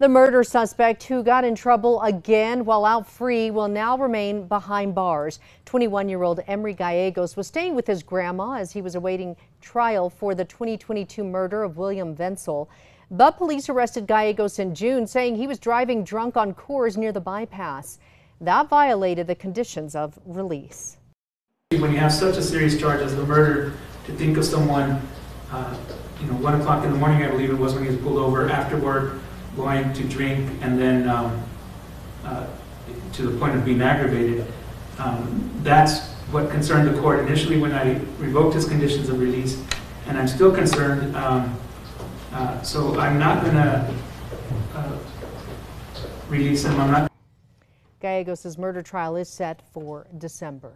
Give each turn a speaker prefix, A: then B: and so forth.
A: The murder suspect who got in trouble again while out free will now remain behind bars. 21 year old Emery Gallegos was staying with his grandma as he was awaiting trial for the 2022 murder of William Venzel. But police arrested Gallegos in June, saying he was driving drunk on Coors near the bypass. That violated the conditions of release.
B: When you have such a serious charge as the murder, to think of someone, uh, you know, one o'clock in the morning, I believe it was when he was pulled over after work, going to drink and then um, uh, to the point of being aggravated. Um, that's what concerned the court initially when I revoked his conditions of release, and I'm still concerned. Um, uh, so I'm not going to uh, release him. I'm not.
A: Gallegos' murder trial is set for December.